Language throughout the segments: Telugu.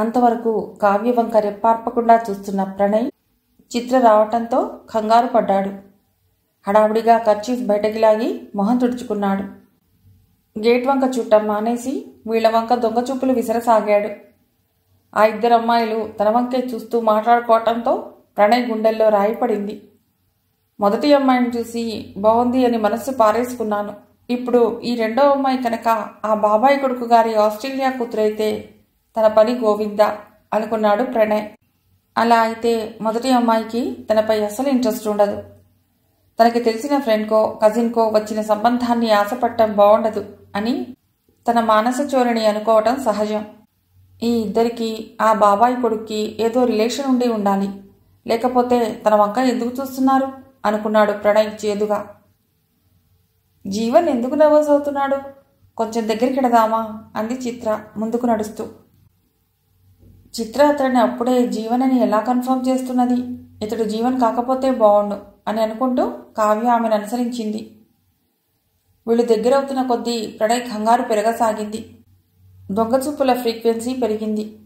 అంతవరకు కావ్యవంక రెప్పార్పకుండా చూస్తున్న ప్రణయ్ చిత్ర రావటంతో కంగారు పడ్డాడు. హడావుడిగా కర్చీఫ్ బయటకి లాగి మొహం తుడుచుకున్నాడు. గేట్ వంక చుట్టం మానేసి వీళ్ళ వంక దొంగచూపులు విసరసాగాడు. ఆ ఇద్దరు అమ్మాయిలు తన వంకే చూస్తూ మాట్లాడుకోవటంతో ప్రణయ్ గుండెల్లో రాయిపడింది. మొదటి అమ్మాయిని చూసి బాగుంది అని మనస్సు పారేసుకున్నాను. ఇప్పుడు ఈ రెండో అమ్మాయి కనుక ఆ బాబాయ్ కొడుకు గారి ఆస్ట్రేలియా కూతురైతే తన పని గోవింద అనుకున్నాడు ప్రణయ్. అలా అయితే మొదటి అమ్మాయికి తనపై అసలు ఇంట్రెస్ట్ ఉండదు. తనకి తెలిసిన ఫ్రెండ్కో కజిన్కో వచ్చిన సంబంధాన్ని ఆశపడటం బాగుండదు అని తన మానస చోరణి అనుకోవటం సహజం. ఈ ఇద్దరికి ఆ బాబాయ్ కొడుక్కి ఏదో రిలేషన్ ఉండి ఉండాలి. లేకపోతే తన వంక ఎందుకు చూస్తున్నారు? అనుకున్నాడు ప్రణయ్ చేదుగా. జీవన్ ఎందుకు నర్వస్ అవుతున్నాడు? కొంచెం దగ్గరికి ఎడదామా అంది చిత్ర ముందుకు నడుస్తూ. చిత్ర అతడిని అప్పుడే జీవనని ఎలా కన్ఫర్మ్ చేస్తున్నది? ఇతడు జీవన్ కాకపోతే బాగుండు అని అనుకుంటూ కావ్య ఆమెను అనుసరించింది. వీళ్ళు దగ్గరవుతున్న కొద్దీ ప్రణయ్ కంగారు పెరగసాగింది. దొంగచూపుల ఫ్రీక్వెన్సీ పెరిగింది.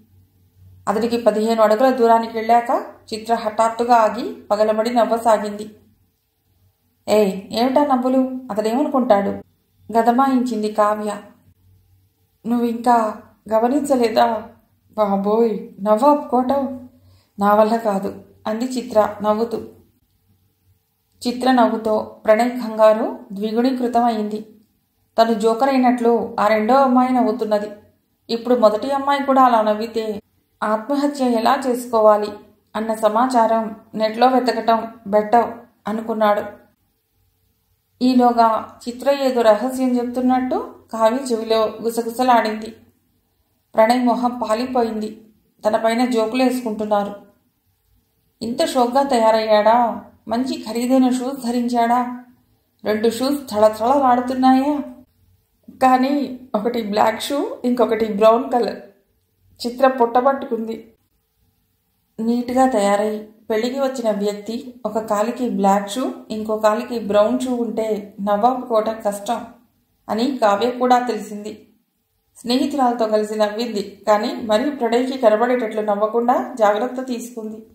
అతడికి పదిహేను అడుగుల దూరానికి వెళ్ళాక చిత్ర హఠాత్తుగా ఆగి పగలబడి నవ్వసాగింది. ఏ ఏమిటా నవ్వులు? అతడేమనుకుంటాడు? గదమాయించింది కావ్య. నువ్వింకా గమనించలేదా? బాబోయ్ నవ్వు ఒప్పుకోవటం నా వల్ల కాదు అంది చిత్ర నవ్వుతూ. చిత్ర నవ్వుతో ప్రణయ్ కంగారు ద్విగుణీకృతమైంది తను జోకర్ అయినట్లు ఆ రెండో అమ్మాయి నవ్వుతున్నది. ఇప్పుడు మొదటి అమ్మాయి కూడా అలా నవ్వితే ఆత్మహత్య ఎలా చేసుకోవాలి అన్న సమాచారం నెట్లో వెతకటం బెటర్ అనుకున్నాడు. ఈలోగా చిత్ర ఏదో రహస్యం చెప్తున్నట్టు కావి చెవిలో గుసగుసలాడింది. ప్రణయ్ మొహం పాలిపోయింది. తన పైన జోకులు వేసుకుంటున్నారు. ఇంత షోక్గా తయారయ్యాడా? మంచి ఖరీదైన షూస్ ధరించాడా? రెండు షూస్ థళథళలాడుతున్నాయా కానీ ఒకటి బ్లాక్ షూ ఇంకొకటి బ్రౌన్ కలర్ చిత్ర పుట్టబట్టుకుంది నీట్గా తయారై పెళ్ళికి వచ్చిన వ్యక్తి ఒక కాలికి బ్లాక్ షూ ఇంకో కాలికి బ్రౌన్ షూ ఉంటే నవ్వాపుకోవటం కష్టం అని కావ్య కూడా తెలిసింది. స్నేహితురాలతో కలిసి నవ్వింది. కానీ మరీ ప్రణయ్కి కనబడేటట్లు నవ్వకుండా జాగ్రత్త తీసుకుంది.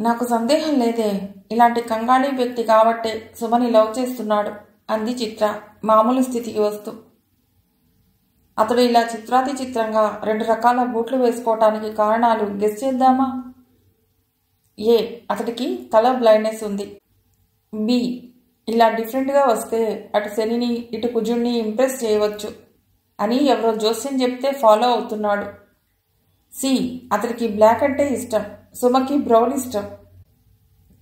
నాకు సందేహం లేదే. ఇలాంటి కంగాళీ వ్యక్తి కాబట్టే సుమని లవ్ చేస్తున్నాడు అంది చిత్ర మామూలు స్థితికి వస్తూ. అతడు ఇలా చిత్రాతి చిత్రంగా రెండు రకాల బూట్లు వేసుకోవటానికి కారణాలు గెస్ చేద్దామా? ఏ అతడికి కలర్ బ్లైండ్నెస్ ఉంది. బి ఇలా డిఫరెంట్గా వస్తే అటు శనిని ఇటు కుజుణ్ణి ఇంప్రెస్ చేయవచ్చు. అని ఎవరో జోస్యం చెప్తే ఫాలో అవుతున్నాడు. సి అతడికి బ్లాక్ అంటే ఇష్టం సుమకి బ్రౌన్ ఇష్టం.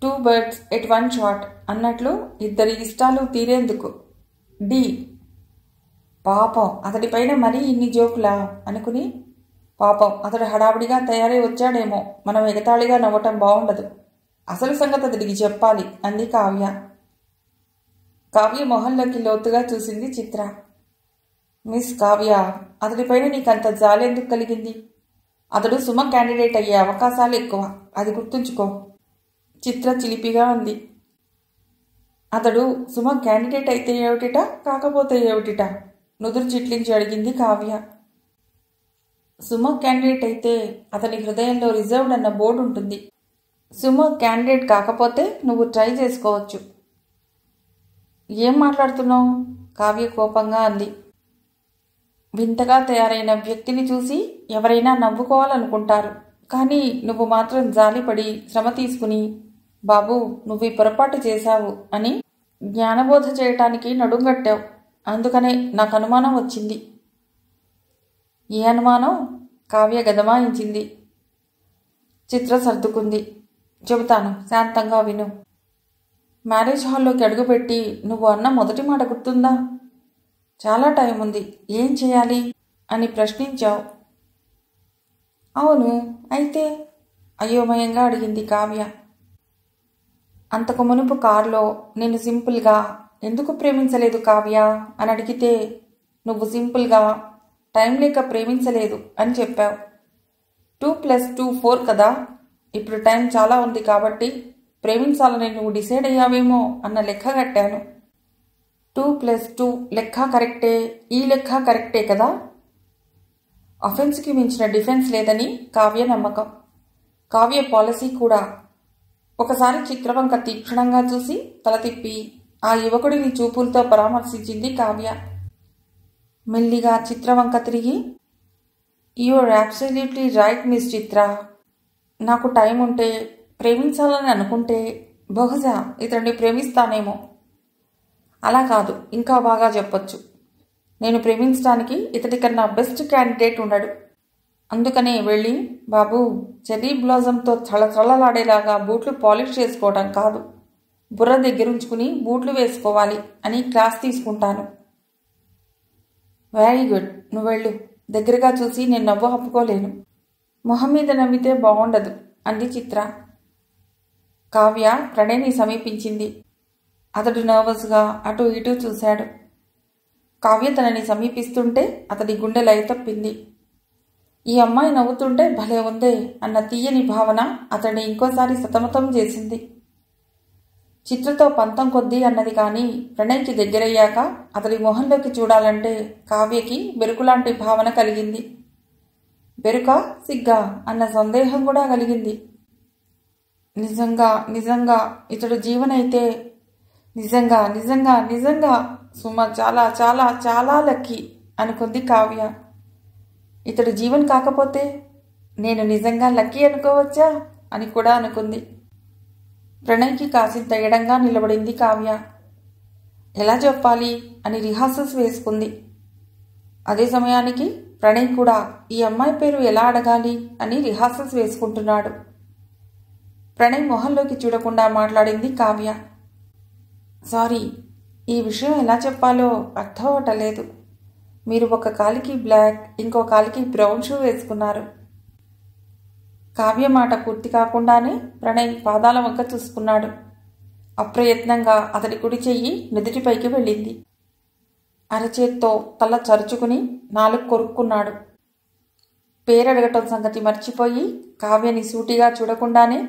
Two birds at one shot అన్నట్లు ఇద్దరి ఇష్టాలు తీరేందుకు. డి పాపం అతడిపైన మరీ ఇన్ని జోకులా? అనుకుని పాపం అతడు హడావిడిగా తయారై వచ్చాడేమో మనం ఎగతాళిగా నవ్వటం బాగుండదు అసలు సంగతి అతడికి చెప్పాలి అంది కావ్య. కావ్య మొహంలోకి లోతుగా చూసింది చిత్ర. మిస్ కావ్య అతడిపైన నీకంత జాలెందుకు కలిగింది? అతడు సుమ క్యాండిడేట్ అయ్యే అవకాశాలు ఎక్కువ. అది గుర్తుంచుకో. చిత్ర చిలిపిగా ఉంది. అతడు సుమ క్యాండిడేట్ అయితే ఏమిటిట? కాకపోతే ఏమిటిట? నుదురు చిట్లించి అడిగింది కావ్య. సుమ క్యాండిడేట్ అయితే అతని హృదయంలో రిజర్వ్డ్ అన్న బోర్డు ఉంటుంది. సుమ క్యాండిడేట్ కాకపోతే నువ్వు ట్రై చేసుకోవచ్చు. ఏం మాట్లాడుతున్నావు? కావ్య కోపంగా అంది. వింతగా తయారైన వ్యక్తిని చూసి ఎవరైనా నవ్వుకోవాలనుకుంటారు. కానీ నువ్వు మాత్రం జాలిపడి శ్రమ తీసుకుని బాబు నువ్వు ఈ పొరపాటు చేశావు అని జ్ఞానబోధ చేయటానికి నడుంగట్టావు అందుకనే నాకు అనుమానం వచ్చింది. ఏ అనుమానం? కావ్య గదమాయించింది. చిత్ర సర్దుకుంది. చెబుతాను శాంతంగా విను. మ్యారేజ్ హాల్లోకి అడుగుపెట్టి నువ్వు అన్న మొదటి మాట గుర్తుందా? చాలా టైం ఉంది. ఏం చేయాలి? అని ప్రశ్నించావు. అవును అయితే అయోమయంగా అడిగింది కావ్య. అంతకు మునుపు కారులో నేను సింపుల్గా ఎందుకు ప్రేమించలేదు కావ్య? అని అడిగితే నువ్వు సింపుల్గా టైం లేక ప్రేమించలేదు అని చెప్పావు. టూ ప్లస్ టూ ఫోర్ కదా? ఇప్పుడు టైం చాలా ఉంది కాబట్టి ప్రేమించాలని నువ్వు డిసైడ్ అయ్యావేమో అన్న లెక్క కట్టాను. టూ ప్లస్ టూ లెక్క కరెక్టే ఈ లెక్క కరెక్టే కదా? అఫెన్స్కి మించిన డిఫెన్స్ లేదని కావ్య నమ్మకం. కావ్య పాలసీ కూడా. ఒకసారి చిత్రవంక తీక్షణంగా చూసి తల తిప్పి ఆ యువకుడిని చూపులతో పరామర్శించింది కావ్య. మెల్లిగా చిత్రవంక తిరిగి your absolutely right miss Chitra నాకు టైం ఉంటే ప్రేమించాలని అనుకుంటే బహుశా ఇతడిని ప్రేమిస్తానేమో. అలా కాదు ఇంకా బాగా చెప్పొచ్చు. నేను ప్రేమించడానికి ఇతడి కన్నా బెస్ట్ క్యాండిడేట్ ఉండడు. అందుకనే వెళ్ళి బాబు చెర్రీ బ్లాజంతో చళచళలాడేలాగా బూట్లు పాలిష్ చేసుకోవడం కాదు. బుర్ర దగ్గరుంచుకుని బూట్లు వేసుకోవాలి అని క్లాస్ తీసుకుంటాను. వెరీ గుడ్ నువ్వు వెళ్ళు. దగ్గరగా చూసి నేను నవ్వు హప్పుకోలేను మొహం మీద నవ్వితే బాగుండదు అంది చిత్ర. కావ్య ప్రణయ్ని సమీపించింది. అతడు నర్వస్గా అటు ఇటు చూశాడు. కావ్య తనని సమీపిస్తుంటే అతడి గుండె లయ తప్పింది. ఈ అమ్మాయి నవ్వుతుంటే భలే ఉందే అన్న తీయని భావన అతడిని ఇంకోసారి సతమతం చేసింది. చిత్రతో పంతం కొద్దీ అన్నది కానీ ప్రణయ్కి దగ్గరయ్యాక అతడి మొహంలోకి చూడాలంటే కావ్యకి బెరుకులాంటి భావన కలిగింది. బెరుక సిగ్గా అన్న సందేహం కూడా కలిగింది. నిజంగా నిజంగా ఇతడు జీవనైతే నిజంగా నిజంగా నిజంగా. సుమ చాలా చాలా చాలా లక్కీ అనుకుంది కావ్య. ఇతడు జీవన్ కాకపోతే నేను నిజంగా లక్కీ అనుకోవచ్చా? అని కూడా అనుకుంది. ప్రణయ్కి కాసింత ఎడంగా నిలబడింది కావ్య. ఎలా చెప్పాలి అని రిహార్సల్స్ వేసుకుంది. అదే సమయానికి ప్రణయ్ కూడా ఈ అమ్మాయి పేరు ఎలా అడగాలి? అని రిహార్సల్స్ వేసుకుంటున్నాడు. ప్రణయ్ మొహంలోకి చూడకుండా మాట్లాడింది కావ్య. సారీ ఈ విషయం ఎలా చెప్పాలో అర్థం అవటలేదు మీరు ఒక కాలికి బ్లాక్ ఇంకో కాలికి బ్రౌన్ షూ వేసుకున్నారు. కావ్య మాట పూర్తి కాకుండానే ప్రణయ్ పాదాల వంక చూసుకున్నాడు. అప్రయత్నంగా అతడి కుడి చెయ్యి నుదుటిపైకి వెళ్ళింది. అరచేత్తో తల చరుచుకుని నాలుగు కొరుక్కున్నాడు. పేరడగటం సంగతి మర్చిపోయి కావ్యని సూటిగా చూడకుండానే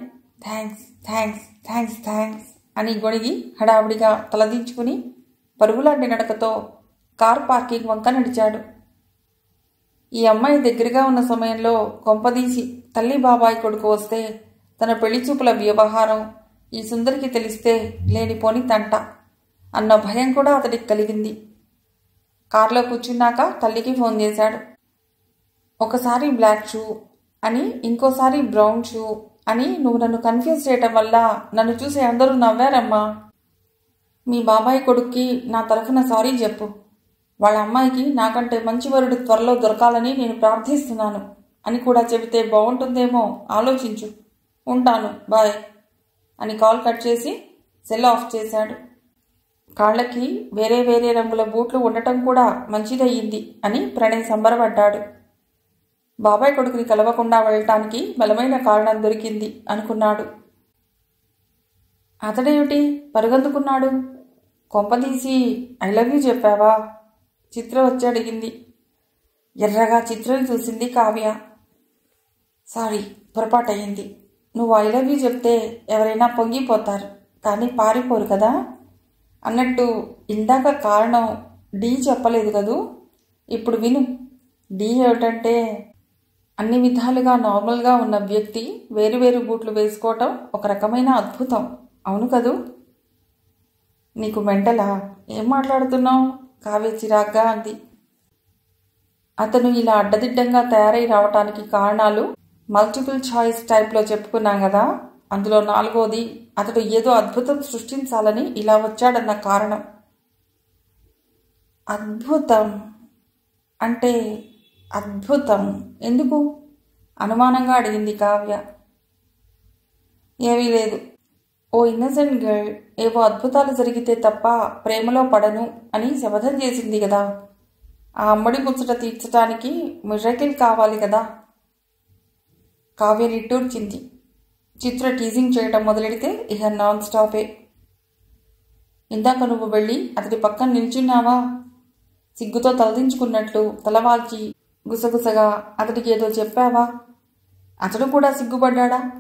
థ్యాంక్స్ థ్యాంక్స్ థ్యాంక్స్ థ్యాంక్స్ అని గొణిగి హడావుడిగా తలదించుకుని పరుగులాంటి నడకతో కార్ పార్కింగ్ వంక నడిచాడు. ఈ అమ్మాయి దగ్గరగా ఉన్న సమయంలో కొంపదీసి తల్లి బాబాయ్ కొడుకు వస్తే తన పెళ్ళి చూపుల వ్యవహారం ఈ సుందరికి తెలిస్తే లేనిపోని తంట అన్న భయం కూడా అతడికి కలిగింది. కారులో కూర్చున్నాక తల్లికి ఫోన్ చేశాడు. ఒకసారి బ్లాక్ షూ అని ఇంకోసారి బ్రౌన్ షూ అని నువ్వు నన్ను కన్ఫ్యూజ్ చేయటం వల్ల నన్ను చూసి అందరూ నవ్వారమ్మా. మీ బాబాయ్ కొడుక్కి నా తరఫున సారీ చెప్పు. వాళ్ళ అమ్మాయికి నాకంటే మంచి వరుడు త్వరలో దొరకాలని నేను ప్రార్థిస్తున్నాను అని కూడా చెబితే బాగుంటుందేమో ఆలోచించు. ఉంటాను బాయ్ అని కాల్ కట్ చేసి సెల్ ఆఫ్ చేశాడు. కాళ్ళకి వేరే వేరే రంగుల బూట్లు ఉండటం కూడా మంచిదయ్యింది అని ప్రణయ్ సంబరపడ్డాడు. బాబాయ్ కొడుకుని కలవకుండా వెళ్ళటానికి బలమైన కారణం దొరికింది అనుకున్నాడు. అతడేమిటి? పరుగందుకున్నాడు. కొంపదీసి ఐ లవ్ యూ చెప్పావా? చిత్ర వచ్చి అడిగింది. ఎర్రగా చిత్రని చూసింది కావ్య. సారీ పొరపాటయ్యింది నువ్వు ఐ లవ్ యూ చెప్తే ఎవరైనా పొంగిపోతారు. కానీ పారిపోరు కదా? అన్నట్టు ఇందాక కారణం డీ చెప్పలేదు కదూ? ఇప్పుడు విను. డీ ఏమిటంటే అన్ని విధాలుగా నార్మల్గా ఉన్న వ్యక్తి వేరువేరు బూట్లు వేసుకోవటం ఒక రకమైన అద్భుతం. అవును కదూ? నీకు మెంటలా? ఏం మాట్లాడుతున్నావు? కావ్య చిరాగ్గా అంది. అతను ఇలా అడ్డదిడ్డంగా తయారై రావటానికి కారణాలు మల్టిపుల్ చాయిస్ టైప్లో చెప్పుకున్నాం కదా. అందులో నాలుగోది అతడు ఏదో అద్భుతం సృష్టించాలని ఇలా వచ్చాడన్న కారణం. అద్భుతం అంటే అద్భుతం. ఎందుకు? అనుమానంగా అడిగింది కావ్య. ఏమీ లేదు. ఓ ఇన్నసెంట్ గర్ల్ ఏవో అద్భుతాలు జరిగితే తప్ప ప్రేమలో పడను అని శపథం చేసింది కదా. ఆ అమ్మడి ముచ్చట తీర్చడానికి మిరకిల్ కావాలి కదా. కావ్య నిట్టూర్చింది చిత్ర టీజింగ్ చేయటం మొదలెడితే ఇక నాన్ స్టాపే ఇందాక నువ్వు వెళ్ళి అతడి పక్కన నిల్చున్నావా? సిగ్గుతో తలదించుకున్నట్లు తలవాల్చి గుసగుసగా అతడికి ఏదో చెప్పావా? అతడు కూడా సిగ్గుపడ్డా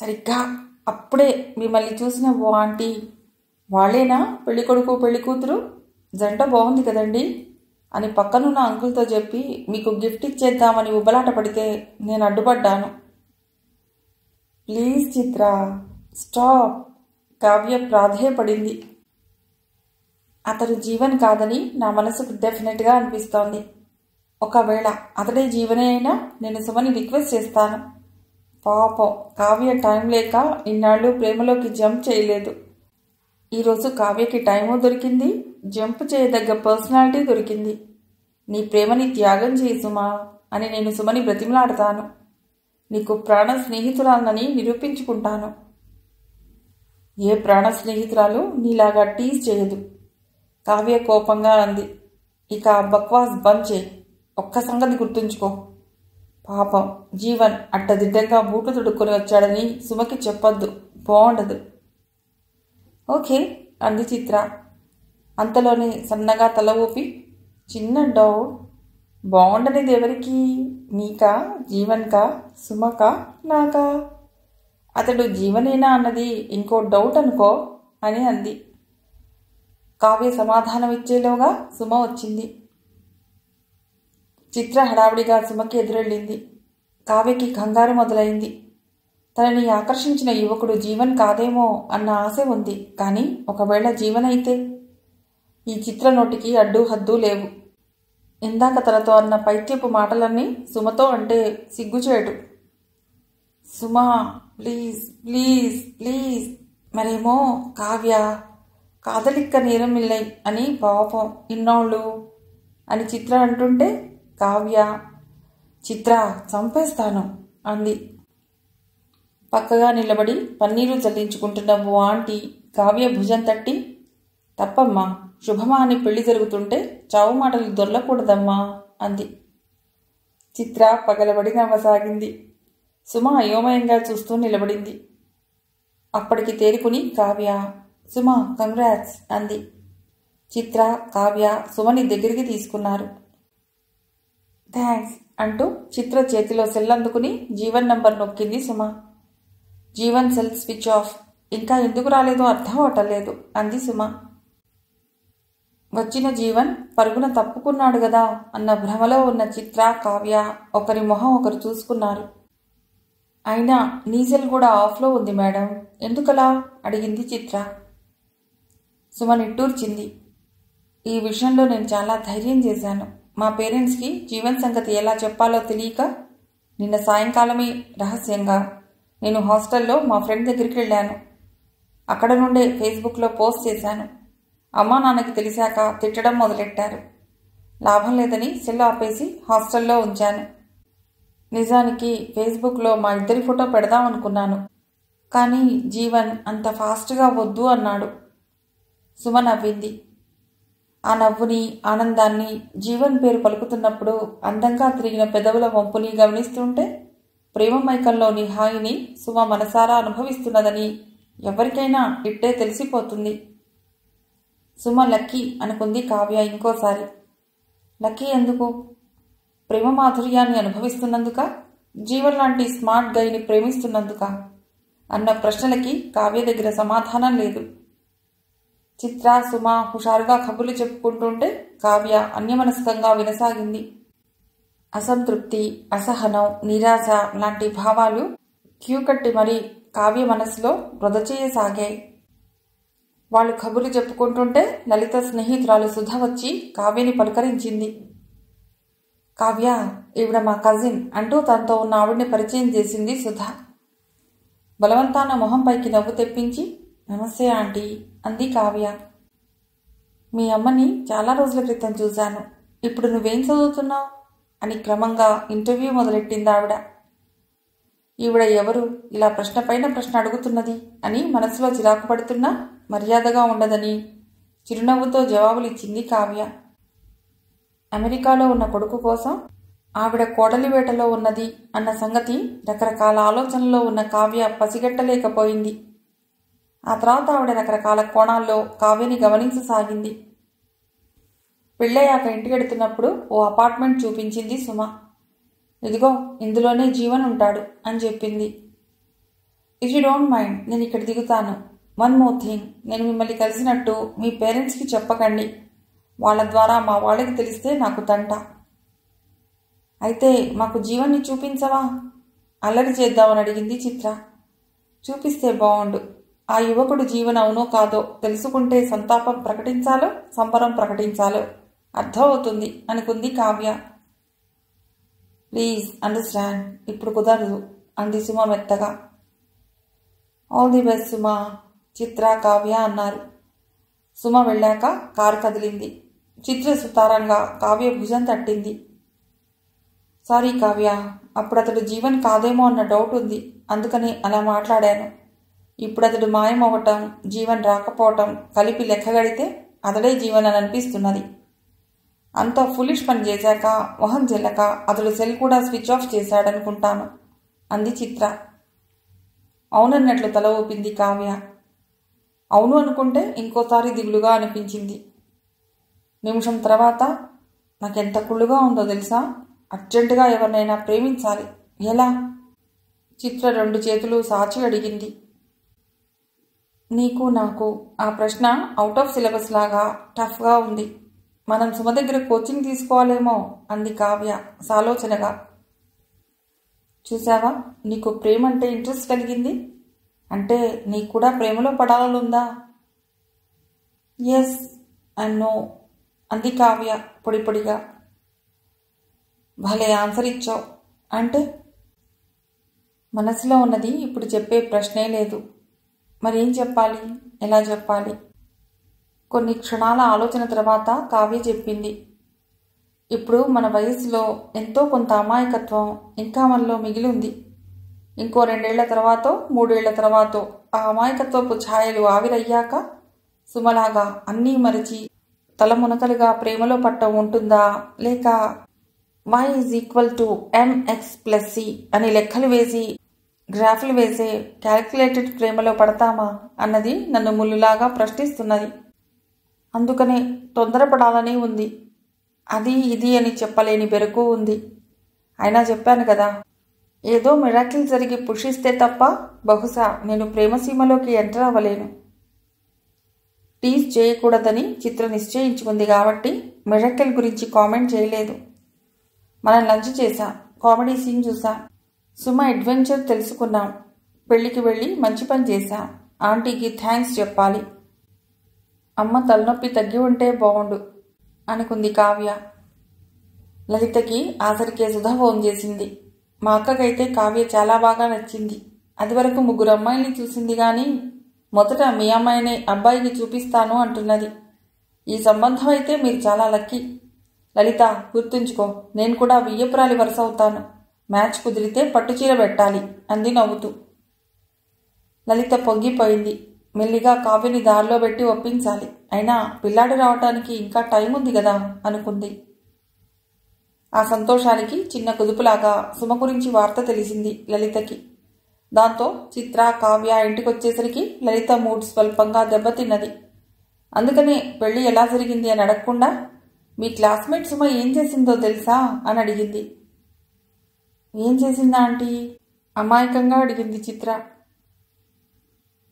సరిగ్గా అప్పుడే మిమ్మల్ని చూసిన ఓ ఆంటీ వాళ్ళేనా? పెళ్ళికొడుకు పెళ్ళి కూతురు? జంట బాగుంది కదండి అని పక్కనున్న అంకుల్తో చెప్పి మీకు గిఫ్ట్ ఇచ్చేద్దామని ఉబలాట పడితే నేను అడ్డుపడ్డాను. Please Chitra stop. కావ్య ప్రాధేయపడింది. అతడు జీవన్ కాదని నా మనసుకు డెఫినెట్గా అనిపిస్తోంది. ఒకవేళ అతడే జీవనే అయినా నేను సుమని రిక్వెస్ట్ చేస్తాను. పాపం కావ్య టైం లేక ఇన్నాళ్ళు ప్రేమలోకి జంప్ చేయలేదు. ఈరోజు కావ్యకి టైము దొరికింది. జంప్ చేయదగ్గ పర్సనాలిటీ దొరికింది. నీ ప్రేమని త్యాగం చేయి సుమా అని నేను సుమని బ్రతిమలాడతాను. నీకు ప్రాణ స్నేహితురాలనని నిరూపించుకుంటాను. ఏ ప్రాణ స్నేహితురాలు నీలాగా టీజ్ చేయదు. కావ్య కోపంగా అంది. ఇక బక్వాస్ బంద్ చేయి. ఒక్క సంగతి గుర్తుంచుకో. పాపం జీవన్ అట్టదిడ్డంగా బూట్లు తుడుక్కొని వచ్చాడని సుమకి చెప్పొద్దు బాగుండదు ఓకే అంది చిత్ర. అంతలోనే సన్నగా తల ఊపి చిన్న డౌట్ బాగుండనిది ఎవరికి? నీకా జీవన్కా సుమకా నాకా? అతడు జీవనేనా అన్నది ఇంకో డౌట్ అనుకో అని అంది. కావ్య సమాధానం ఇచ్చేలోగా సుమ వచ్చింది. చిత్ర హడావిడిగా సుమకి ఎదురెళ్ళింది. కావ్యకి కంగారు మొదలైంది. తనని ఆకర్షించిన యువకుడు జీవన్ కాదేమో అన్న ఆశ ఉంది. కానీ ఒకవేళ జీవన్ అయితే ఈ చిత్ర నోటికి అడ్డు హద్దు లేవు. ఇందాక తనతో అన్న పైత్యపు మాటలన్నీ సుమతో అంటే సిగ్గుచేటు. Suma please please please. మరేమో కావ్య కాదలిక్క నేరం ఇల్లై అని పాపం ఇన్నోళ్ళు అని చిత్ర అంటుంటే కావ్య చిత్ర చంపేస్తాను అంది. పక్కగా నిలబడి పన్నీరు చల్లించుకుంటున్న ఓ ఆంటీ కావ్య భుజం తట్టి తప్పమ్మా శుభమా అని పెళ్ళి జరుగుతుంటే చావు మాటలు దొరలకూడదమ్మా అంది. చిత్ర పగలబడి నవ్వసాగింది సుమ అయోమయంగా చూస్తూ నిలబడింది. అప్పటికి తేరుకుని కావ్య సుమ కంగ్రాట్స్ అంది. చిత్ర కావ్య సుమని దగ్గరికి తీసుకున్నారు. థ్యాంక్స్ అంటూ చిత్ర చేతిలో సెల్ అందుకుని Jeevan number నొక్కింది Suma. Jeevan cell switch off. ఇంకా ఎందుకు రాలేదో అర్థం అవటలేదు అంది సుమ. వచ్చిన జీవన్ పరుగున తప్పుకున్నాడు గదా అన్న భ్రమలో ఉన్న చిత్ర కావ్య ఒకరి మొహం ఒకరు చూసుకున్నారు. అయినా నీజెల్ కూడా ఆఫ్లో ఉంది మేడం ఎందుకలా? అడిగింది చిత్ర. సుమ నిట్టూర్చింది. ఈ విషయంలో నేను చాలా ధైర్యం చేశాను. మా పేరెంట్స్కి జీవన్ సంగతి ఎలా చెప్పాలో తెలియక నిన్న సాయంకాలమే రహస్యంగా నేను హాస్టల్లో మా ఫ్రెండ్ దగ్గరికి వెళ్ళాను. అక్కడ నుండే ఫేస్బుక్లో పోస్ట్ చేశాను. అమ్మా నాన్నకి తెలిసాక తిట్టడం మొదలెట్టారు. లాభం లేదని సెల్ ఆపేసి హాస్టల్లో ఉంచాను. నిజానికి ఫేస్బుక్లో మా ఇద్దరి ఫోటో పెడదాం అనుకున్నాను. కానీ జీవన్ అంత ఫాస్ట్గా వద్దు అన్నాడు. సుమ నవ్వింది. ఆ నవ్వుని ఆనందాన్ని జీవన్ పేరు పలుకుతున్నప్పుడు అందంగా తిరిగిన పెదవుల వంపుని గమనిస్తుంటే ప్రేమ మైకంలోని హాయిని సుమ మనసారా అనుభవిస్తున్నదని ఎవరికైనా ఇట్టే తెలిసిపోతుంది. సుమ లక్కీ అనుకుంది కావ్య ఇంకోసారి. లక్కీ ఎందుకు? ప్రేమ మాధుర్యాన్ని అనుభవిస్తున్నందుక? జీవన్ లాంటి స్మార్ట్ గైని ప్రేమిస్తున్నందుక? అన్న ప్రశ్నలకి కావ్య దగ్గర సమాధానం లేదు. చిత్ర సుమ హుషారుగా కబుర్లు చెప్పుకుంటుంటే కావ్య అన్యమనస్కంగా వినసాగింది. అసంతృప్తి అసహనం నిరాశ లాంటి భావాలు క్యూ కట్టి మరీ కావ్య మనసులో వృధ చేయసాగాయి వాళ్ళు కబుర్లు చెప్పుకుంటుంటే లలిత స్నేహితురాలు సుధ వచ్చి కావ్యని పలకరించింది. కావ్య ఈవిడ మా కజిన్ అంటూ తనతో ఉన్న ఆవిడ్ని పరిచయం చేసింది సుధ. బలవంతాన మొహం పైకి నవ్వు తెప్పించి నమస్తే ఆంటీ. అంది కావ్య. మీ అమ్మని చాలా రోజుల క్రితం చూశాను. ఇప్పుడు నువ్వేం చదువుతున్నావు? అని క్రమంగా ఇంటర్వ్యూ మొదలెట్టింది ఆవిడ. ఈవిడ ఎవరు? ఇలా ప్రశ్న పైన ప్రశ్న అడుగుతున్నది అని మనసులో చిరాకు పడుతున్నా మర్యాదగా ఉండదని చిరునవ్వుతో జవాబులిచ్చింది కావ్య. అమెరికాలో ఉన్న కొడుకు కోసం ఆవిడ కోడలి వేటలో ఉన్నది అన్న సంగతి రకరకాల ఆలోచనలో ఉన్న కావ్య పసిగట్టలేకపోయింది. ఆ తర్వాత ఆవిడ రకరకాల కోణాల్లో కావ్యని గమనించసాగింది. పెళ్ళయ్యాక ఇంటికెడుతున్నప్పుడు ఓ అపార్ట్మెంట్ చూపించింది సుమ. ఇదిగో ఇందులోనే జీవన్ ఉంటాడు అని చెప్పింది. ఇఫ్ యూ డోంట్ మైండ్ నేను ఇక్కడ దిగుతాను. One more thing. నేను మిమ్మల్ని కలిసినట్టు మీ పేరెంట్స్కి చెప్పకండి. వాళ్ళ ద్వారా మా వాళ్ళకి తెలిస్తే నాకు తంట. అయితే మాకు జీవన్ని చూపించవా? అల్లరి చేద్దామని అడిగింది చిత్ర. చూపిస్తే బాగుండు ఆ యువకుడు జీవన అవునో కాదో తెలుసుకుంటే సంతాపం ప్రకటించాలో సంబరం ప్రకటించాలో అర్థమవుతుంది అనుకుంది కావ్య. ప్లీజ్ అండర్స్టాండ్ ఇప్పుడు కుదరదు. అంది సుమ మెత్తగా. All the best Suma. Chitra Kavya అన్నారు. సుమ వెళ్ళాక కారు కదిలింది. చిత్ర సుతారంగా కావ్య భుజం తట్టింది. సారీ కావ్య. అప్పుడు అతడు జీవన్ కాదేమో అన్న డౌట్ ఉంది. అందుకని అలా మాట్లాడాను. ఇప్పుడు అతడు మాయమవ్వటం జీవన్ రాకపోవటం కలిపి లెక్కగడితే అతడే జీవన్ అని అనిపిస్తున్నది. అంత ఫులిష్ పని చేశాక మొహం చెల్లక అతడు సెల్ కూడా స్విచ్ ఆఫ్ చేశాడనుకుంటాను అంది చిత్ర. అవునన్నట్లు తల ఊపింది కావ్య. అవును అనుకుంటే ఇంకోసారి దిగులుగా అనిపించింది. నిమిషం తర్వాత నాకెంత కుళ్ళుగా ఉందో తెలుసా? అర్జెంటుగా ఎవరినైనా ప్రేమించాలి. ఎలా? చిత్ర రెండు చేతులు సాచి అడిగింది. నీకు నాకు ఆ ప్రశ్న అవుట్ ఆఫ్ సిలబస్ లాగా టఫ్గా ఉంది. మనం సుమ దగ్గర కోచింగ్ తీసుకోవాలేమో అంది కావ్య సాలోచనగా. చూసావా నీకు ప్రేమ అంటే ఇంట్రెస్ట్ కలిగింది? అంటే నీకు కూడా ప్రేమలో పడాలనుందా ఎస్ అండ్ నో అంది కావ్య పొడి పొడిగా. భలే ఆన్సర్ ఇచ్చావు. అంటే? మనసులో ఉన్నది ఇప్పుడు చెప్పే ప్రశ్నే లేదు. మరి ఏం చెప్పాలి? ఎలా చెప్పాలి? కొన్ని క్షణాల ఆలోచన తర్వాత కావ్య చెప్పింది. ఇప్పుడు మన వయసులో ఎంతో కొంత అమాయకత్వం ఇంకా మనలో మిగిలి ఉంది. ఇంకో రెండేళ్ళ తర్వాత మూడేళ్ళ తర్వాత ఆ అమాయకత్వపు ఛాయలు ఆవిరయ్యాక సుమలాగా అన్నీ మరిచి తలమునకలుగా ప్రేమలో పట్టం ఉంటుందా? లేక y is equal to mx plus c అని లెక్కలు వేసి గ్రాఫ్లు వేసే క్యాల్కులేటెడ్ ప్రేమలో పడతామా అన్నది నన్ను ముల్లులాగా ప్రశ్నిస్తున్నది. అందుకనే తొందరపడాలని ఉంది. అది ఇది అని చెప్పలేని బెరుకు ఉంది. అయినా చెప్పాను కదా ఏదో మిరాకిల్ జరిగి పుషిస్తే తప్ప బహుశా నేను ప్రేమసీమలోకి ఎంటర్ అవ్వలేను. టీజ్ చేయకూడదని చిత్ర నిశ్చయించుకుంది కాబట్టి మిరాకిల్ గురించి కామెంట్ చేయలేదు. మనం లంచ్ చేశాం కామెడీ సీన్ చూసాం సుమ అడ్వెంచర్ తెలుసుకున్నాం. పెళ్ళికి వెళ్ళి మంచి పని చేశాం. ఆంటీకి థ్యాంక్స్ చెప్పాలి. అమ్మ తలనొప్పి తగ్గి ఉంటే బాగుండు అనుకుంది కావ్య. లలితకి ఆఖరికే సుధా ఫోన్ చేసింది. మా అక్కకైతే కావ్య చాలా బాగా నచ్చింది. అది వరకు ముగ్గురు అమ్మాయిని చూసింది కానీ మొదట మీ అమ్మాయినే అబ్బాయికి చూపిస్తాను అంటున్నది. ఈ సంబంధం అయితే మీరు చాలా లక్కీ. లలిత గుర్తుంచుకో నేను కూడా వియ్యపురాలి వరుస అవుతాను. మ్యాచ్ కుదిరితే పట్టుచీర పెట్టాలి అంది నవ్వుతూ. లలిత పొంగిపోయింది. మెల్లిగా కావ్యని దారిలో పెట్టి ఒప్పించాలి. అయినా పిల్లాడు రావటానికి ఇంకా టైం ఉంది కదా అనుకుంది. ఆ సంతోషానికి చిన్న కుదుపులాగా సుమ గురించి వార్త తెలిసింది లలితకి. దాంతో చిత్ర కావ్య ఇంటికొచ్చేసరికి లలిత మూడ్ స్వల్పంగా దెబ్బతిన్నది. అందుకనే పెళ్ళి ఎలా జరిగింది అని అడగకుండా మీ క్లాస్మేట్ సుమ ఏం చేసిందో తెలుసా? అని అడిగింది. ఏం చేసిందా ఆంటీ? అమాయకంగా అడిగింది చిత్ర.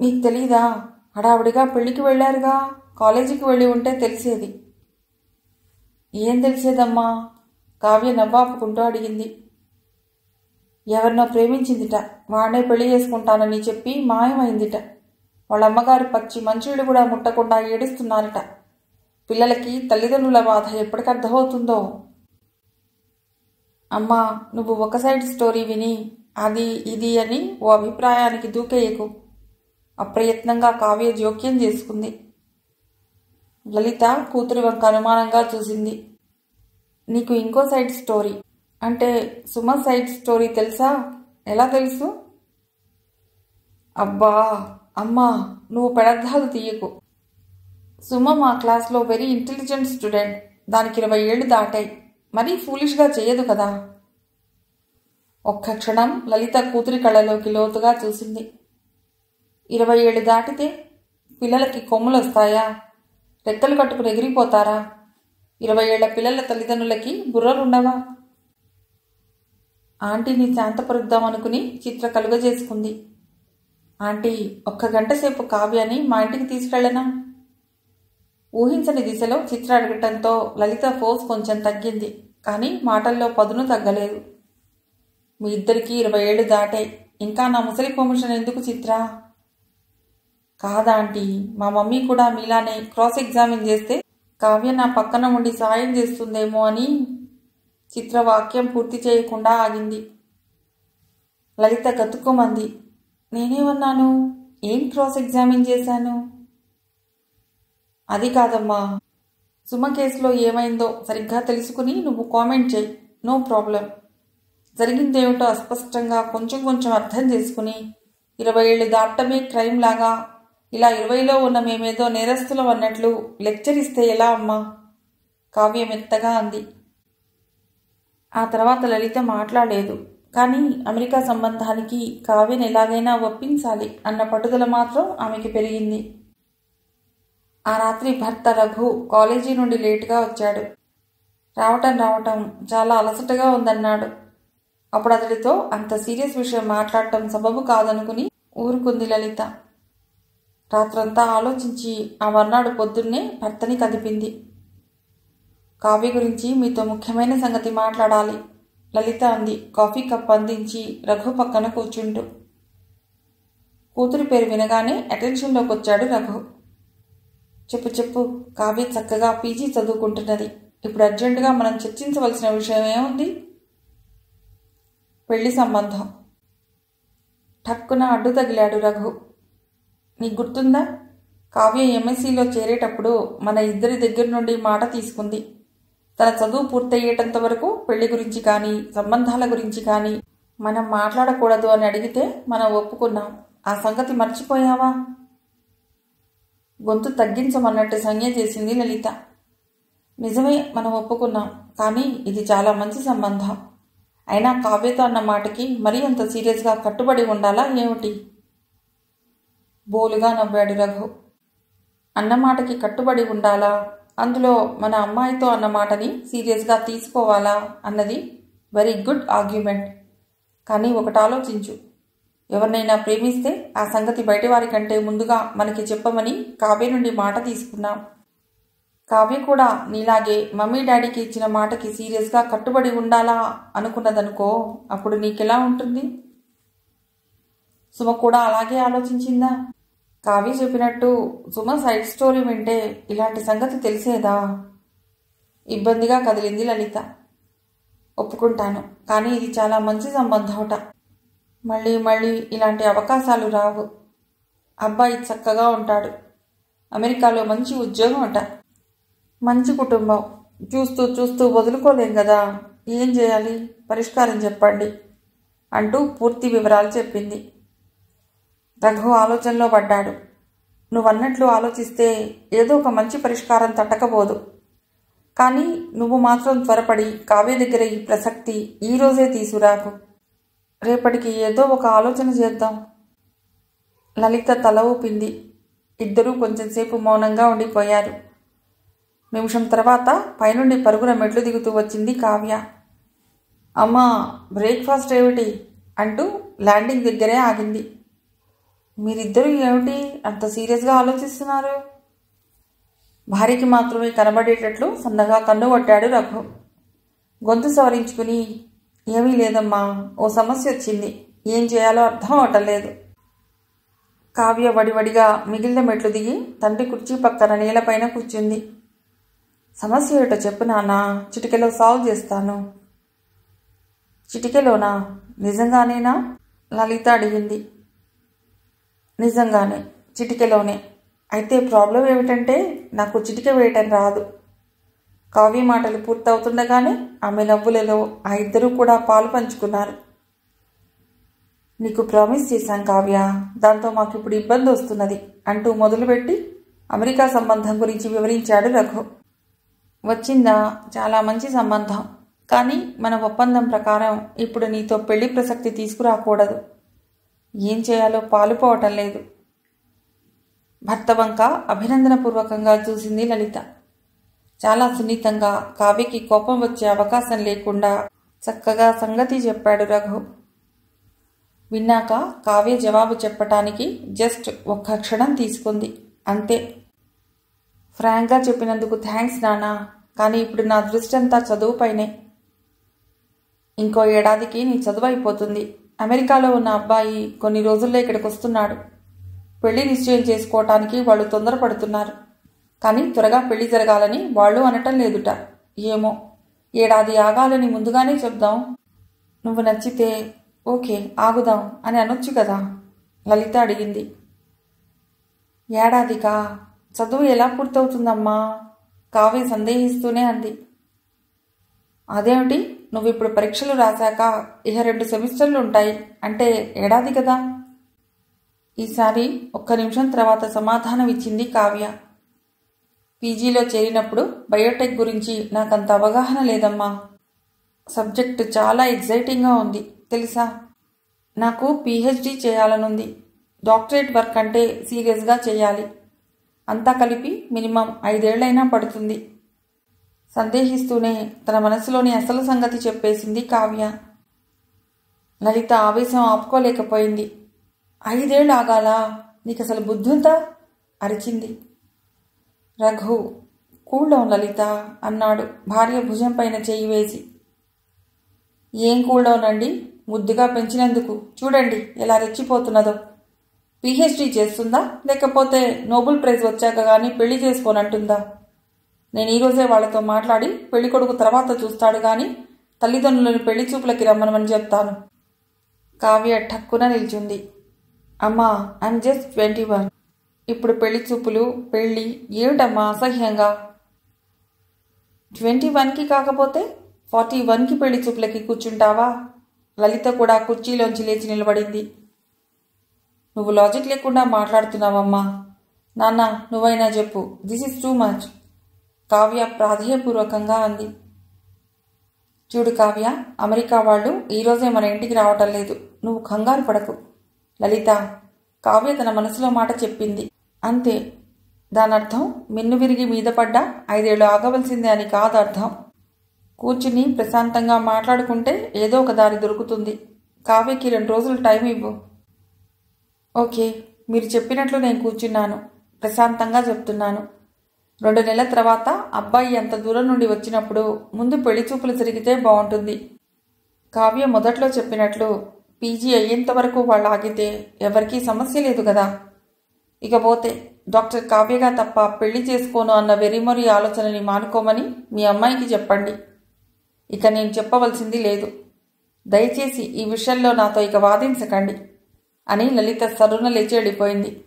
నీకు తెలీదా? హడావుడిగా పెళ్ళికి వెళ్ళారుగా? కాలేజీకి వెళ్ళి ఉంటే తెలిసేది. ఏం తెలిసేదమ్మా? కావ్య నవ్వాపుకుంటూ అడిగింది. ఎవరినో ప్రేమించిందిట. వాడే పెళ్ళి చేసుకుంటానని చెప్పి మాయమైందిట. వాళ్ళ అమ్మగారు పచ్చి మంచుళ్ళు కూడా ముట్టకుండా ఏడుస్తున్నారట. పిల్లలకి తల్లిదండ్రుల బాధ ఎప్పటికర్థమవుతుందో? అమ్మా నువ్వు ఒక సైడ్ స్టోరీ విని అది ఇది అని ఓ అభిప్రాయానికి దూకేయకు. అప్రయత్నంగా కావ్య జోక్యం చేసుకుంది. లలిత కూతురి వంక అనుమానంగా చూసింది. నీకు ఇంకో సైడ్ స్టోరీ. అంటే సుమ సైడ్ స్టోరీ తెలుసా? ఎలా తెలుసు? అబ్బా అమ్మా నువ్వు పెడద్దాలు తీయకు. సుమ మా క్లాస్లో వెరీ ఇంటెలిజెంట్ స్టూడెంట్. దానికి ఇరవై ఏళ్ళు దాటాయి. మరీ ఫూలిష్గా చేయదు కదా. ఒక్క క్షణం లలిత కూతురి కళ్ళలోకి లోతుగా చూసింది. ఇరవై ఏళ్ళు దాటితే పిల్లలకి కొమ్ములు వస్తాయా? రెక్కలు కట్టుకుని ఎగిరిపోతారా? ఇరవై ఏళ్ళ పిల్లల తల్లిదండ్రులకి బుర్రలుండవా? ఆంటీని శాంతపరుద్దామనుకుని చిత్ర కలుగజేసుకుంది. ఆంటీ ఒక్క గంట సేపు కావ్యాన్ని మా ఇంటికి తీసుకెళ్ళనా? ఊహించని దిశలో చిత్ర అడగటంతో లలిత ఫోర్స్ కొంచెం తగ్గింది కానీ మాటల్లో పదును తగ్గలేదు. మీ ఇద్దరికీ ఇరవై ఏళ్ళు దాటే ఇంకా నా ముసలి ప్రమోషన్ ఎందుకు చిత్ర? కాదా ఆంటీ మా మమ్మీ కూడా మీలానే క్రాస్ ఎగ్జామిన్ చేస్తే కావ్య నా పక్కన ఉండి సాయం చేస్తుందేమో అని చిత్ర వాక్యం పూర్తి చేయకుండా ఆగింది. లలిత గతుక్కుమంది నేనేమన్నాను? ఏం క్రాస్ ఎగ్జామిన్ చేశాను? అది కాదమ్మా. సుమ కేసులో ఏమైందో సరిగ్గా తెలుసుకుని నువ్వు కామెంట్ చేయి. No problem. జరిగిందేమిటో అస్పష్టంగా కొంచెం కొంచెం అర్థం చేసుకుని ఇరవై ఏళ్ళు దాటమే క్రైమ్ లాగా ఇలా ఇరవైలో ఉన్న మేమేదో నేరస్తులం అన్నట్లు లెక్చర్ ఇస్తే ఎలా అమ్మా? కావ్య మెత్తగా అంది. ఆ తర్వాత లలిత మాట్లాడలేదు. కానీ అమెరికా సంబంధానికి కావ్యను ఎలాగైనా ఒప్పించాలి అన్న పట్టుదల మాత్రం ఆమెకి పెరిగింది. ఆ రాత్రి భర్త రఘు కాలేజీ నుండి లేటుగా వచ్చాడు. రావటం రావటం చాలా అలసటగా ఉందన్నాడు. అప్పుడు అతడితో అంత సీరియస్ విషయం మాట్లాడటం సబబు కాదనుకుని ఊరుకుంది లలిత. రాత్రంతా ఆలోచించి ఆ మర్నాడు పొద్దున్నే భర్తని కదిపింది. కాఫీ గురించి మీతో ముఖ్యమైన సంగతి మాట్లాడాలి లలిత అంది. కాఫీ కప్ అందించి రఘు పక్కన కూర్చుంటూ కూతురి పేరు వినగానే అటెన్షన్లోకి వచ్చాడు రఘు. చెప్పు చెప్పు. కావ్య చక్కగా పీజీ చదువుకుంటున్నది. ఇప్పుడు అర్జెంటుగా మనం చర్చించవలసిన విషయం ఏముంది? పెళ్ళి సంబంధం. ఠక్కున అడ్డు తగిలాడు రఘు. నీకు గుర్తుందా? కావ్య ఎంఎస్సీలో చేరేటప్పుడు మన ఇద్దరి దగ్గర నుండి మాట తీసుకుంది. తన చదువు పూర్తయ్యేటంత వరకు పెళ్ళి గురించి కానీ సంబంధాల గురించి కానీ మనం మాట్లాడకూడదు అని అడిగితే మనం ఒప్పుకున్నాం. ఆ సంగతి మర్చిపోయావా? గొంతు తగ్గించమన్నట్టు సంజ్ఞ చేసింది లలిత. నిజమే మనం ఒప్పుకున్నాం కానీ ఇది చాలా మంచి సంబంధం. అయినా కావ్యతో అన్న మాటకి మరీ అంత సీరియస్గా కట్టుబడి ఉండాలా ఏమిటి? బోలుగా నవ్వాడు రఘు. అన్న మాటకి కట్టుబడి ఉండాలా? అందులో మన అమ్మాయితో అన్న మాటని సీరియస్గా తీసుకోవాలా అన్నది వెరీ గుడ్ ఆర్గ్యుమెంట్ కానీ ఒకటి ఆలోచించు. ఎవరినైనా ప్రేమిస్తే ఆ సంగతి బయటవారి కంటే ముందుగా మనకి చెప్పమని కావ్య నుండి మాట తీసుకున్నాం. కావ్య కూడా నీలాగే మమ్మీ డాడీకి ఇచ్చిన మాటకి సీరియస్గా కట్టుబడి ఉండాలా అనుకున్నదనుకో అప్పుడు నీకెలా ఉంటుంది? సుమ కూడా అలాగే ఆలోచించిందా? కావ్య చెప్పినట్టు సుమ సైడ్ స్టోరీ వింటే ఇలాంటి సంగతి తెలిసేదా? ఇబ్బందిగా కదిలింది లలిత. ఒప్పుకుంటాను కానీ ఇది చాలా మంచి సంబంధమట మళ్ళీ మళ్ళీ ఇలాంటి అవకాశాలు రావు. అబ్బాయి చక్కగా ఉంటాడు. అమెరికాలో మంచి ఉద్యోగం అట. మంచి కుటుంబం. చూస్తూ చూస్తూ వదులుకోలేం కదా. ఏం చేయాలి? పరిష్కారం చెప్పండి అంటూ పూర్తి వివరాలు చెప్పింది. రఘు ఆలోచనలో పడ్డాడు. నువ్వన్నట్లు ఆలోచిస్తే ఏదో ఒక మంచి పరిష్కారం తట్టకపోదు. కానీ నువ్వు మాత్రం త్వరపడి కావ్య దగ్గర ఈ ప్రసక్తి ఈ రోజే తీసుకురాకు. రేపటికి ఏదో ఒక ఆలోచన చేద్దాం. లలిత తల ఊపింది. ఇద్దరూ కొంచెంసేపు మౌనంగా ఉండిపోయారు. నిమిషం తర్వాత పైనుండి పరుగున మెట్లు దిగుతూ వచ్చింది కావ్య. అమ్మా బ్రేక్ఫాస్ట్ ఏమిటి? అంటూ ల్యాండింగ్ దగ్గరే ఆగింది. మీరిద్దరూ ఏమిటి అంత సీరియస్గా ఆలోచిస్తున్నారు? భార్యకి మాత్రమే కనబడేటట్లు సన్నగా కన్ను కొట్టాడు రఘు. గొంతు సవరించుకుని ఏమీ లేదమ్మా. ఓ సమస్య వచ్చింది. ఏం చేయాలో అర్థం అవటలేదు కావ్య వడివడిగా మిగిలిన మెట్లు దిగి తండ్రి కుర్చీ పక్కన నేలపైన కూర్చుంది. సమస్య ఏటో చెప్పు నాన్న. చిటికెలో సాల్వ్ చేస్తాను. చిటికెలోనా? నిజంగానేనా? లలిత అడిగింది. నిజంగానే. చిటికెలోనే. అయితే ప్రాబ్లం ఏమిటంటే నాకు చిటిక వేయటం రాదు. కావ్య మాటలు పూర్తవుతుండగానే ఆమె నవ్వులలో ఆ ఇద్దరూ కూడా పాలు పంచుకున్నారు. నీకు ప్రామిస్ చేశాం కావ్య. దాంతో మాకు ఇప్పుడు ఇబ్బంది వస్తున్నది అంటూ మొదలుపెట్టి అమెరికా సంబంధం గురించి వివరించాడు రఘు. వచ్చిందా? చాలా మంచి సంబంధం. కానీ మన ఒప్పందం ప్రకారం ఇప్పుడు నీతో పెళ్ళి ప్రసక్తి తీసుకురాకూడదు. ఏం చేయాలో పాలుపోవటం లేదు భర్త వంక అభినందనపూర్వకంగా చూసింది లలిత. చాలా సున్నితంగా కావ్యకి కోపం వచ్చే అవకాశం లేకుండా చక్కగా సంగతి చెప్పాడు రఘు. విన్నాక కావ్య జవాబు చెప్పటానికి జస్ట్ ఒక్క క్షణం తీసుకుంది. అంతే. ఫ్రాంక్గా చెప్పినందుకు థ్యాంక్స్ నానా కానీ ఇప్పుడు నా దృష్టి అంతా చదువుపైనే ఇంకో ఏడాదికి నీ చదువు అయిపోతుంది. అమెరికాలో ఉన్న అబ్బాయి కొన్ని రోజుల్లో ఇక్కడికి వస్తున్నాడు పెళ్ళి నిశ్చయం చేసుకోవటానికి వాళ్ళు తొందరపడుతున్నారు. కానీ త్వరగా పెళ్ళి జరగాలని వాళ్ళు అనటం లేదుట. ఏమో ఏడాది ఆగాలని ముందుగానే చెప్దాం. నువ్వు నచ్చితే ఓకే ఆగుదాం అని అనొచ్చు కదా? లలిత అడిగింది. ఏడాదికా? చదువు ఎలా పూర్తవుతుందమ్మా? కావ్య సందేహిస్తూనే అంది. అదేమిటి? నువ్వు ఇప్పుడు పరీక్షలు రాశాక ఇక రెండు సెమిస్టర్లు ఉంటాయి అంటే ఏడాది కదా? ఈసారి ఒక్క నిమిషం తర్వాత సమాధానం ఇచ్చింది కావ్య. పీజీలో చేరినప్పుడు బయోటెక్ గురించి నాకంత అవగాహన లేదమ్మా. సబ్జెక్ట్ చాలా ఎగ్జైటింగ్గా ఉంది తెలుసా? నాకు పీహెచ్డీ చేయాలనుంది. డాక్టరేట్ వర్క్ అంటే సీరియస్గా చేయాలి. అంతా కలిపి మినిమం ఐదేళ్ళైనా పడుతుంది. సందేహిస్తూనే తన మనసులోని అసలు సంగతి చెప్పేసింది కావ్య. లలిత ఆవేశం ఆపుకోలేకపోయింది. ఐదేళ్ళు ఆగాలా? నీకు అసలు బుద్ధుందా? అరిచింది. రఘు కూల్డౌన్ లలిత అన్నాడు. భార్య భుజం పైన చేయి వేసి. ఏం కూల్డౌన్ అండి? ముద్దుగా పెంచినందుకు. చూడండి ఎలా రెచ్చిపోతున్నదో. పిహెచ్డీ చేస్తుందా? లేకపోతే నోబెల్ ప్రైజ్ వచ్చాక కానీ పెళ్ళి చేసుకోనంటుందా? నేను ఈరోజే వాళ్ళతో మాట్లాడి పెళ్ళి కొడుకు తర్వాత చూస్తాడు కానీ తల్లిదండ్రులను పెళ్ళి చూపులకి రమ్మనమని చెప్తాను. కావ్య ఠక్కున నిల్చుంది. అమ్మా ఐమ్ జస్ట్ ట్వంటీ వన్. ఇప్పుడు పెళ్ళి చూపులు పెళ్ళి ఏమిటమ్మా అసహ్యంగా? ట్వంటీ వన్కి కాకపోతే ఫార్టీ వన్కి పెళ్ళి చూపులకి కూర్చుంటావా? లలిత కూడా కుర్చీలోంచి లేచి నిలబడింది. నువ్వు లాజిక్ లేకుండా మాట్లాడుతున్నావమ్మా. నాన్న నువ్వైనా చెప్పు. This is too much Kavya ప్రాధేయపూర్వకంగా అంది. చూడు కావ్య అమెరికా వాళ్ళు ఈరోజే మన ఇంటికి రావటం లేదు. నువ్వు కంగారు పడకు. లలిత కావ్య తన మనసులో మాట చెప్పింది. అంతే. దానర్థం మిన్ను విరిగి మీద పడ్డా ఐదేళ్ళు ఆగవలసిందే అని కాదు అర్థం కూర్చుని ప్రశాంతంగా మాట్లాడుకుంటే ఏదో ఒక దారి దొరుకుతుంది. కావ్యకి రెండు రోజులు టైం ఇవ్వు. ఓకే మీరు చెప్పినట్లు నేను కూర్చున్నాను. ప్రశాంతంగా చెప్తున్నాను. రెండు నెలల తర్వాత అబ్బాయి అంత దూరం నుండి వచ్చినప్పుడు ముందు పెళ్ళి చూపులు జరిగితే బాగుంటుంది. కావ్య మొదట్లో చెప్పినట్లు పీజీ అయ్యేంత వరకు వాళ్ళు ఆగితే ఎవరికీ సమస్య లేదు కదా. ఇకపోతే డాక్టర్ కావ్యగా తప్ప పెళ్ళి చేసుకోను అన్న వెరిమొరి ఆలోచనని మానుకోమని మీ అమ్మాయికి చెప్పండి. ఇక నేను చెప్పవలసింది లేదు. దయచేసి ఈ విషయంలో నాతో ఇక వాదించకండి అని లలిత సరున లేచి వెళ్ళిపోయింది.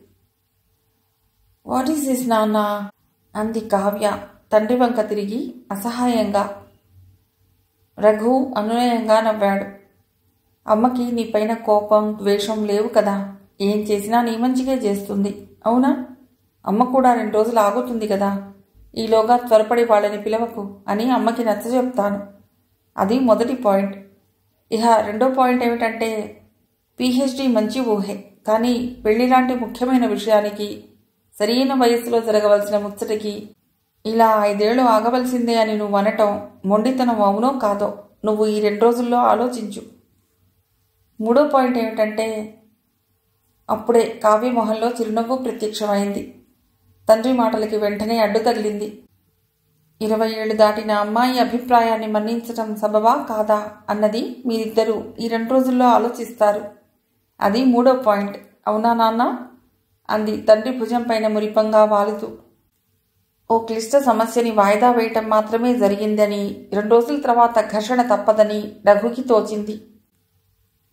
వాట్ ఈస్ దిస్ నాన్న? అంది కావ్య తండ్రి వంక తిరిగి అసహాయంగా. రఘు అనునయంగా నవ్వాడు. అమ్మకి నీపైన కోపం ద్వేషం లేవు కదా. ఏం చేసినా నీ మంచిగా చేస్తుంది. అవునా? అమ్మ కూడా రెండు రోజులు ఆగుతుంది కదా. ఈలోగా త్వరపడి వాళ్ళని పిలవకు అని అమ్మకి నచ్చ చెప్తాను. అది మొదటి పాయింట్. ఇహ రెండో పాయింట్ ఏమిటంటే పిహెచ్డి మంచి ఊహే. కానీ పెళ్ళి లాంటి ముఖ్యమైన విషయానికి సరైన వయసులో జరగవలసిన ముచ్చటికి ఇలా ఐదేళ్ళు ఆగవలసిందే అని నువ్వు అనటం మొండితనం అవునో కాదో నువ్వు ఈ రెండు రోజుల్లో ఆలోచించు. మూడో పాయింట్ ఏమిటంటే అప్పుడే కావ్య మొహంలో చిరునవ్వు ప్రత్యక్షమైంది. తండ్రి మాటలకి వెంటనే అడ్డు తగిలింది. ఇరవై ఏళ్ళు దాటిన అమ్మాయి అభిప్రాయాన్ని మన్నించటం సబబా కాదా అన్నది మీరిద్దరూ ఈ రెండు రోజుల్లో ఆలోచిస్తారు. అది మూడో పాయింట్. అవునా నాన్న? అంది తండ్రి భుజంపైన మురిపంగా వాలుతూ. ఓ క్లిష్ట సమస్యని వాయిదా వేయటం మాత్రమే జరిగిందని రెండు రోజుల తర్వాత ఘర్షణ తప్పదని రఘుకి తోచింది.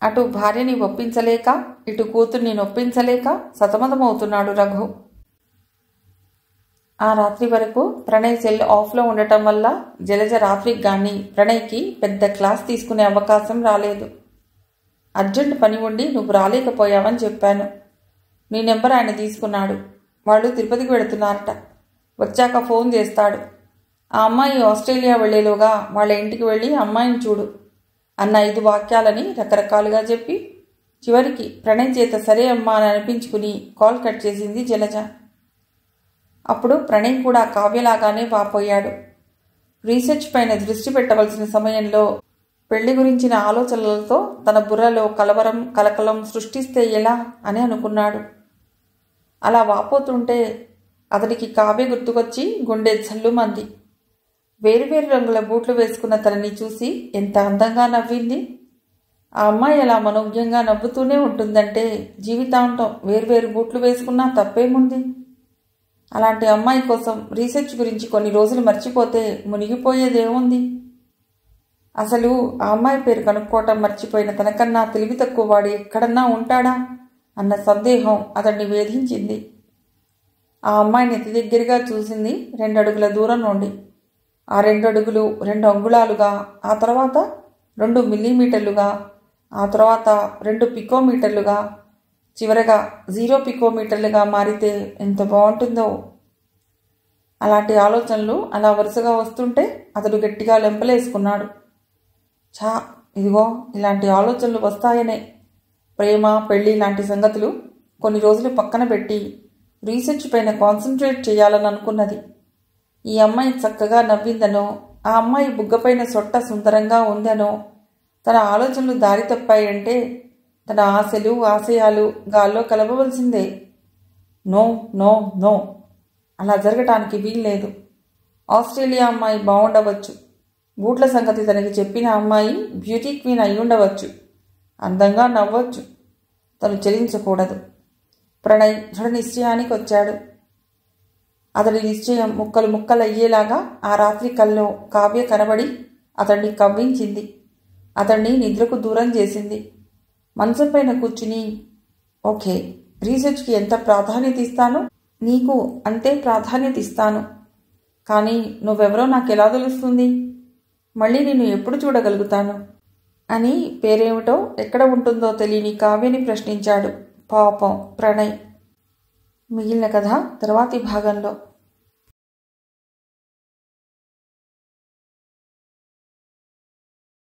అటు భార్యని ఒప్పించలేక ఇటు కూతుర్ని నొప్పించలేక సతమతమవుతున్నాడు రఘు. ఆ రాత్రి వరకు ప్రణయ్ సెల్ ఆఫ్లో ఉండటం వల్ల జలజ రాత్రికి కానీ ప్రణయ్కి పెద్ద క్లాస్ తీసుకునే అవకాశం రాలేదు. అర్జెంట్ పని ఉండి నువ్వు రాలేకపోయావని చెప్పాను. నీ నెంబర్ ఆయన తీసుకున్నాడు. వాళ్ళు తిరుపతికి వెళుతున్నారట. వచ్చాక ఫోన్ చేస్తాడు. ఆ అమ్మాయి ఆస్ట్రేలియా వెళ్ళేలోగా వాళ్ళ ఇంటికి వెళ్ళి అమ్మాయిని చూడు. అన్న ఐదు వాక్యాలని రకరకాలుగా చెప్పి చివరికి ప్రణయ్ చేత సరే అమ్మా అని అనిపించుకుని కాల్ కట్ చేసింది జలజ. అప్పుడు ప్రణయ్ కూడా కావ్యలాగానే వాపోయాడు. రీసెర్చ్ పైన దృష్టి పెట్టవలసిన సమయంలో పెళ్ళి గురించిన ఆలోచనలతో తన బుర్రలో కలవరం కలకలం సృష్టిస్తే ఎలా అని అనుకున్నాడు. అలా వాపోతుంటే అతనికి కావ్య గుర్తుకొచ్చి గుండె జల్లుమంది వేరువేరు రంగుల బూట్లు వేసుకున్న తనని చూసి ఎంత అందంగా నవ్వింది. ఆ అమ్మాయి అలా మనోజ్ఞంగా నవ్వుతూనే ఉంటుందంటే జీవితాంతం వేరువేరు బూట్లు వేసుకున్నా తప్పేముంది? అలాంటి అమ్మాయి కోసం రీసెర్చ్ గురించి కొన్ని రోజులు మర్చిపోతే మునిగిపోయేదేముంది? అసలు ఆ అమ్మాయి పేరు కనుక్కోవటం మర్చిపోయిన తనకన్నా తెలివి తక్కువ వాడు ఎక్కడన్నా ఉంటాడా? అన్న సందేహం అతన్ని వేధించింది. ఆ అమ్మాయిని ఎత్తి దగ్గరగా చూసింది రెండు అడుగుల దూరం నుండి. ఆ రెండు అడుగులు రెండు అంగుళాలుగా ఆ తర్వాత రెండు మిల్లీమీటర్లుగా ఆ తర్వాత రెండు పికోమీటర్లుగా చివరగా జీరో పికోమీటర్లుగా మారితే ఎంత బాగుంటుందో. అలాంటి ఆలోచనలు అలా వరుసగా వస్తుంటే అతడు గట్టిగా లెంపలేసుకున్నాడు. ఛా ఇదిగో ఇలాంటి ఆలోచనలు వస్తాయనే. ప్రేమ పెళ్ళి లాంటి సంగతులు కొన్ని రోజులు పక్కన పెట్టి రీసెర్చ్ పైన కాన్సన్ట్రేట్ చేయాలని అనుకున్నది ఈ అమ్మాయి చక్కగా నవ్విందనో ఆ అమ్మాయి బుగ్గపైన సొట్ట సుందరంగా ఉందనో తన ఆలోచనలు దారి తప్పాయంటే తన ఆశలు ఆశయాలు గాల్లో కలపవలసిందే. No no no. అలా జరగటానికి వీల్లేదు. ఆస్ట్రేలియా అమ్మాయి బాగుండవచ్చు బూట్ల సంగతి తనకి చెప్పిన అమ్మాయి బ్యూటీ క్వీన్ అయి ఉండవచ్చు అందంగా నవ్వచ్చు. తను చెలించకూడదు. ప్రణయ్ దృఢ నిశ్చయానికి వచ్చాడు అతడి నిశ్చయం ముక్కలు ముక్కలు అయ్యేలాగా ఆ రాత్రి కల్లో కావ్య కనబడి అతన్ని కవ్వించింది. అతన్ని నిద్రకు దూరం చేసింది. మంచం పైన కూర్చుని ఓకే రీసెర్చ్కి ఎంత ప్రాధాన్యత ఇస్తానో? నీకు అంతే ప్రాధాన్యత ఇస్తాను. కానీ నువ్వెవరో నాకు ఎలా తెలుస్తుంది? మళ్ళీ నిన్ను ఎప్పుడు చూడగలుగుతాను? అని పేరేమిటో ఎక్కడ ఉంటుందో తెలియని కావ్యని ప్రశ్నించాడు. పాపం ప్రణయ్. మిగిలిన కథ తర్వాతి భాగంలో.